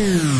Bye.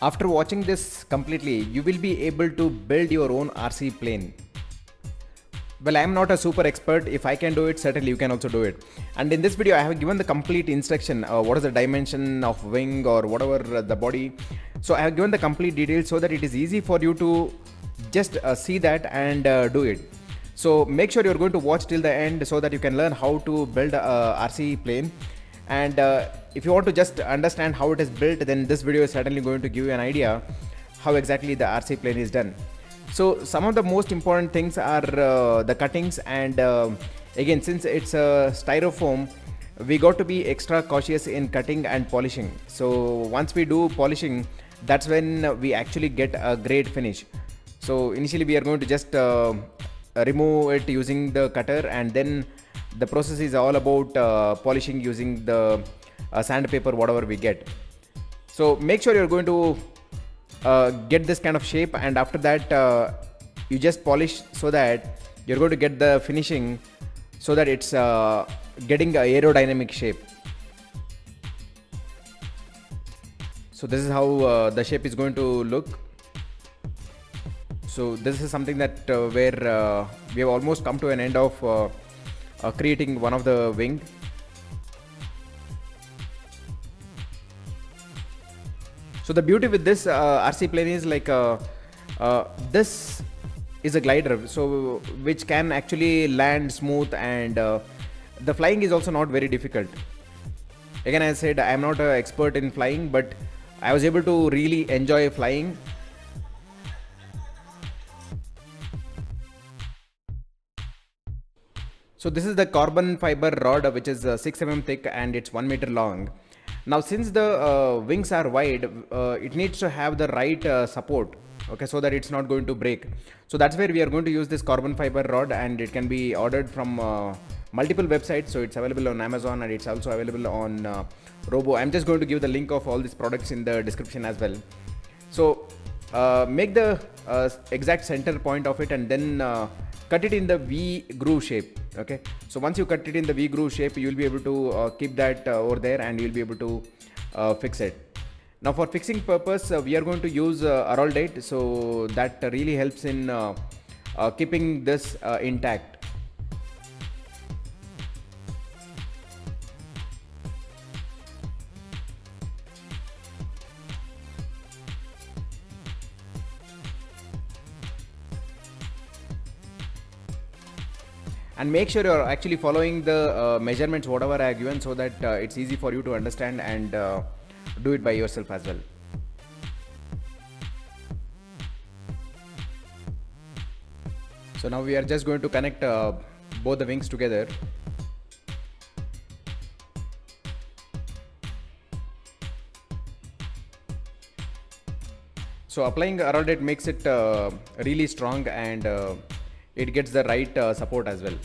After watching this completely, you will be able to build your own RC plane. Well, I am not a super expert. If I can do it, certainly you can also do it. And in this video, I have given the complete instruction. Uh, what is the dimension of wing or whatever uh, the body. So I have given the complete details so that it is easy for you to just uh, see that and uh, do it. So make sure you're going to watch till the end so that you can learn how to build a RC plane. And uh, if you want to just understand how it is built, then this video is certainly going to give you an idea how exactly the RC plane is done. So some of the most important things are uh, the cuttings and uh, again since it's a styrofoam we got to be extra cautious in cutting and polishing. So once we do polishing that's when we actually get a great finish. So initially we are going to just uh, remove it using the cutter and then the process is all about uh, polishing using the uh, sandpaper whatever we get. So make sure you're going to uh, get this kind of shape and after that uh, you just polish so that you're going to get the finishing so that it's uh, getting a aerodynamic shape so this is how uh, the shape is going to look so this is something that where we have almost come to an end of creating one of the wing So the beauty with this uh, RC plane is like uh, uh, this is a glider, so which can actually land smooth and uh, the flying is also not very difficult. Again, I said I am not an expert in flying, but I was able to really enjoy flying. So this is the carbon fiber rod which is uh, 6 mm thick and it's 1 meter long. Now since the uh, wings are wide uh, it needs to have the right uh, support okay so that it's not going to break. So that's where we are going to use this carbon fiber rod and it can be ordered from uh, multiple websites. So it's available on amazon and it's also available on uh, Robu. I'm just going to give the link of all these products in the description as well. So make the exact center point of it and then cut it in the v groove shape okay? So once you cut it in the v groove shape you'll be able to uh, keep that uh, over there and you'll be able to uh, fix it. Now for fixing purpose uh, we are going to use uh, araldite so that really helps in uh, keeping this intact and make sure you're actually following the uh, measurements whatever I have given so that uh, it's easy for you to understand and uh, do it by yourself as well. So now we are just going to connect uh, both the wings together. So applying Araldite makes it uh, really strong and uh, it gets the right uh, support as well.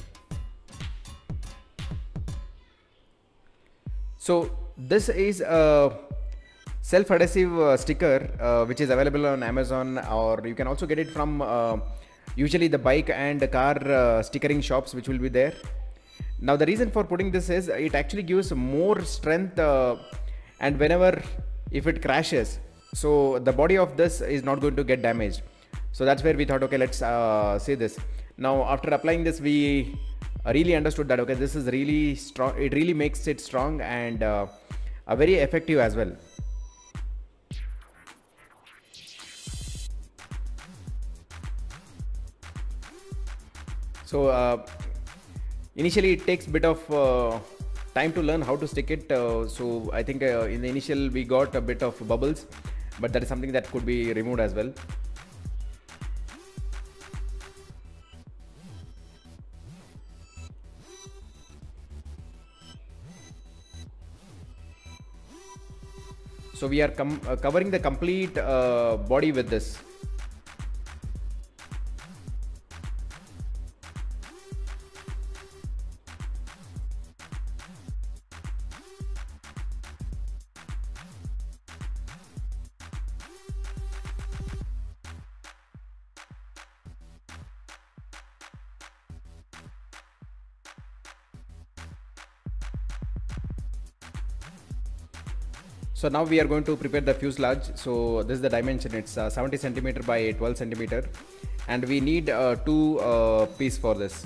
So this is a self-adhesive uh, sticker uh, which is available on Amazon or you can also get it from uh, usually the bike and car uh, stickering shops which will be there. Now the reason for putting this is it actually gives more strength uh, and whenever if it crashes so the body of this is not going to get damaged so that's where we thought okay let's uh, see this now after applying this we really understood that okay this is really strong it really makes it strong and uh, very effective as well. So uh, initially it takes bit of uh, time to learn how to stick it uh, so i think uh, in the initial we got a bit of bubbles but that is something that could be removed as well so we are uh, covering the complete uh, body with this So now we are going to prepare the fuselage. So this is the dimension. It's uh, 70 centimeter by 12 centimeter, and we need uh, two uh, piece for this.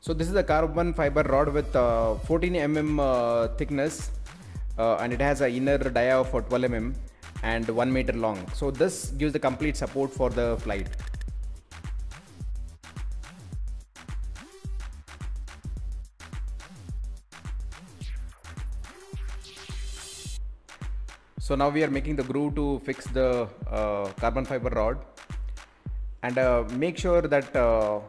So this is a carbon fiber rod with uh, 14 mm thickness uh, and it has an inner dia of 12 mm and 1 meter long. So this gives the complete support for the flight. So now we are making the groove to fix the uh, carbon fiber rod and uh, make sure that uh,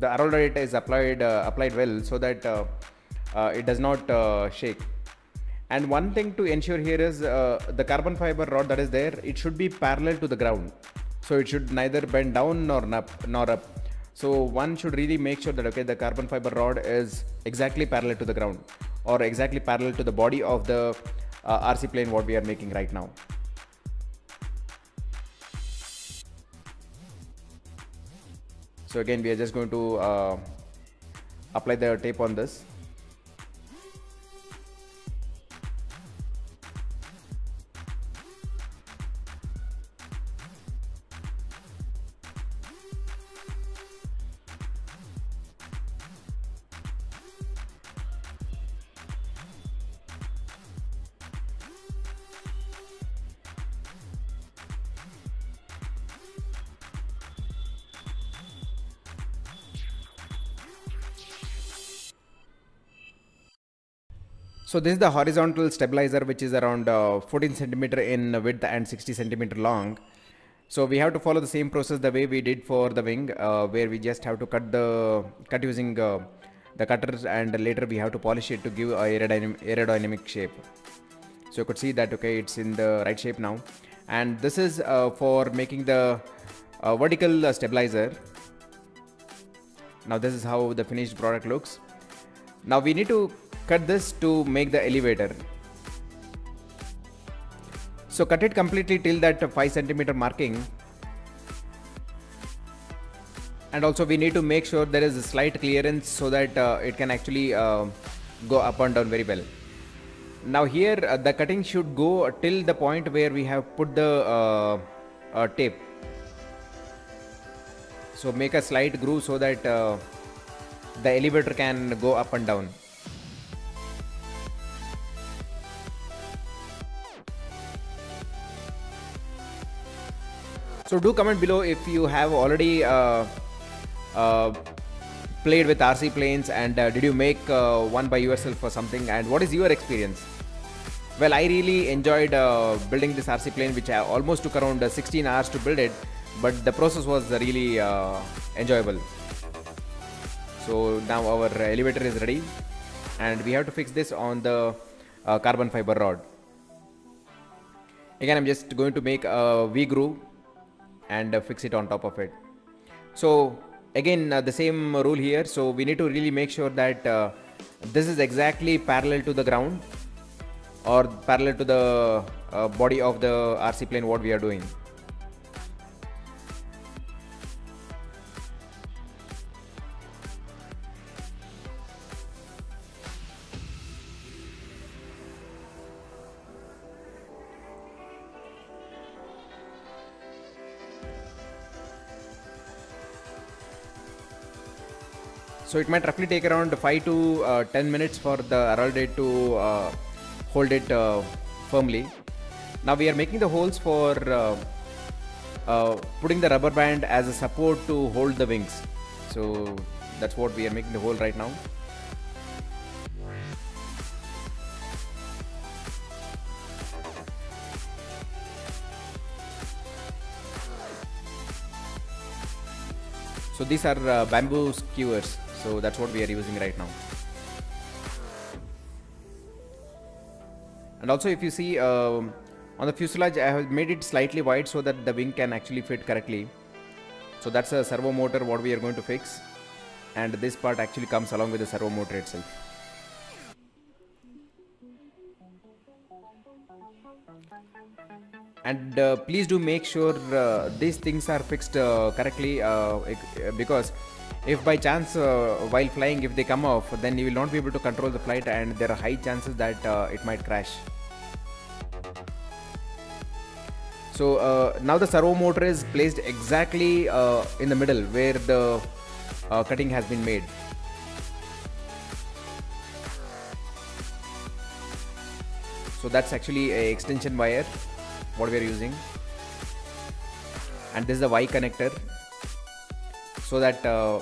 the araldite is applied uh, applied well so that uh, uh, it does not shake and one thing to ensure here is uh, the carbon fiber rod that is there it should be parallel to the ground. So it should neither bend down nor up nor up. So one should really make sure that okay the carbon fiber rod is exactly parallel to the ground or exactly parallel to the body of the uh, rc plane what we are making right now. So again we are just going to uh, apply the tape on this So this is the horizontal stabilizer which is around uh, 14 centimeter in width and 60 centimeter long. So we have to follow the same process the way we did for the wing uh, where we just have to cut the cut using uh, the cutters and later we have to polish it to give a aerodynamic, aerodynamic shape. So you could see that okay it's in the right shape now and this is uh, for making the uh, vertical uh, stabilizer. Now this is how the finished product looks. Now we need to cut this to make the elevator. So cut it completely till that 5 centimeter marking. And also we need to make sure there is a slight clearance so that uh, it can actually uh, go up and down very well. Now here uh, the cutting should go till the point where we have put the uh, uh, tape. So make a slight groove so that uh, the elevator can go up and down. So do comment below if you have already uh, uh, played with RC planes and uh, did you make uh, one by yourself or something and what is your experience? Well, I really enjoyed uh, building this RC plane which I almost took around uh, 16 hours to build it but the process was really enjoyable. So now our elevator is ready and we have to fix this on the carbon fiber rod. Again, I'm just going to make a V-groove and uh, fix it on top of it. So again uh, the same rule here. So we need to really make sure that uh, this is exactly parallel to the ground or parallel to the body of the RC plane what we are doing So it might roughly take around 5 to uh, 10 minutes for the araldite to uh, hold it uh, firmly. Now we are making the holes for uh, uh, putting the rubber band as a support to hold the wings. So that's what we are making the hole right now. So these are uh, bamboo skewers so that's what we are using right now. And also if you see um, on the fuselage I have made it slightly wide so that the wing can actually fit correctly. So that's a servo motor what we are going to fix. And this part actually comes along with the servo motor itself. And uh, please do make sure uh, these things are fixed uh, correctly uh, because if by chance uh, while flying if they come off then you will not be able to control the flight and there are high chances that uh, it might crash. So uh, now the servo motor is placed exactly uh, in the middle where the uh, cutting has been made. So that's actually a extension wire what we are using. And this is the Y connector so that uh,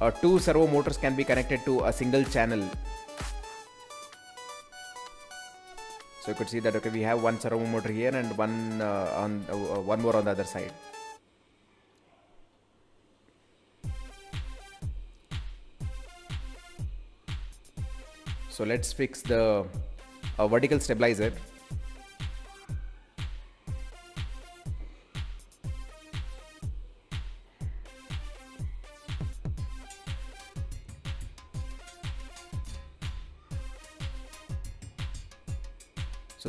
uh, two servo motors can be connected to a single channel. So you could see that okay we have one servo motor here and one uh, on one more on the other side. So let's fix the uh, vertical stabilizer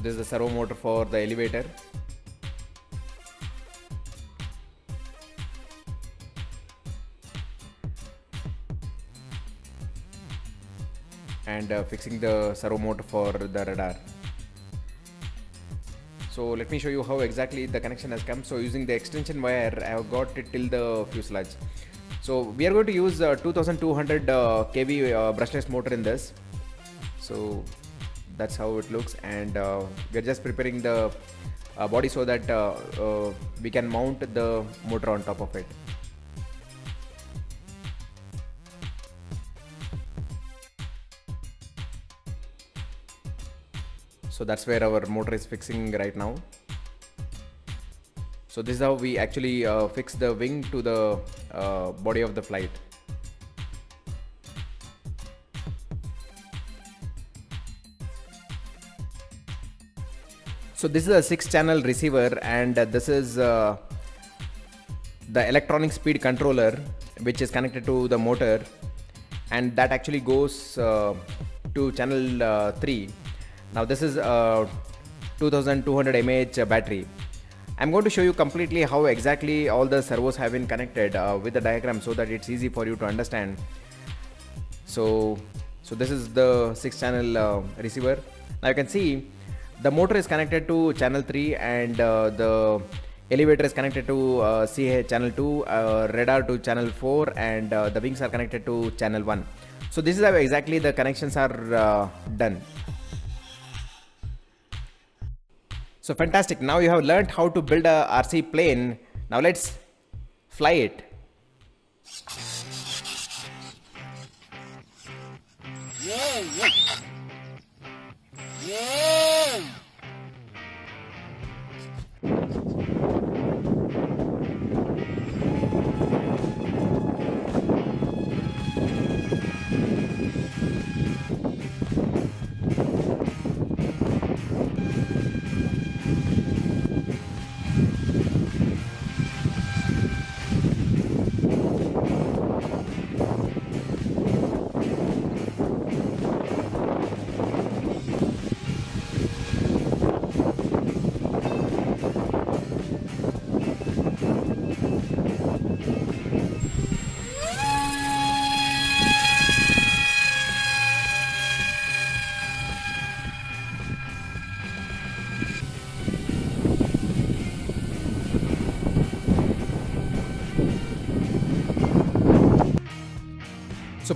this is the servo motor for the elevator. And uh, fixing the servo motor for the rudder. So let me show you how exactly the connection has come. So using the extension wire i have got it till the fuselage. So we are going to use uh, 2200 uh, kV uh, brushless motor in this. So that's how it looks. And uh, we're just preparing the uh, body so that uh, we can mount the motor on top of it. So that's where our motor is fixing right now. So this is how we actually uh, fix the wing to the uh, body of the flight so this is a six channel receiver and uh, this is uh, the electronic speed controller which is connected to the motor. And that actually goes uh, to channel uh, 3 now this is a 2200 mAh battery. I'm going to show you completely how exactly all the servos have been connected uh, with the diagram so that it's easy for you to understand. So so this is the six channel uh, receiver. Now you can see the motor is connected to channel 3 and uh, the elevator is connected to uh, CH channel 2 uh, rudder to channel 4 and uh, the wings are connected to channel 1 so this is how exactly the connections are uh, done. So fantastic. Now you have learned how to build a RC plane. Now let's fly it. So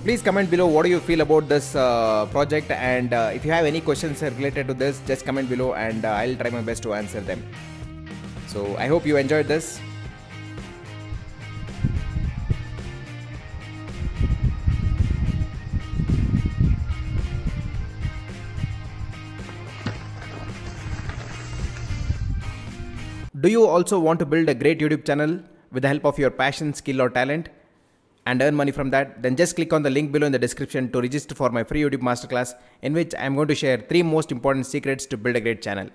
please comment below what do you feel about this uh, project and uh, if you have any questions related to this just comment below and uh, I'll try my best to answer them. So I hope you enjoyed this. Do you also want to build a great YouTube channel with the help of your passion, skill or talent? And earn money from that, then just click on the link below in the description to register for my free YouTube masterclass in which I am going to share 3 most important secrets to build a great channel.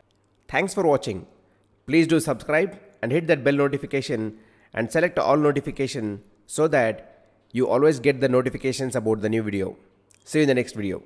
Thanks for watching. Please do subscribe and hit that bell notification and select all notification so that you always get the notifications about the new video. See you in the next video.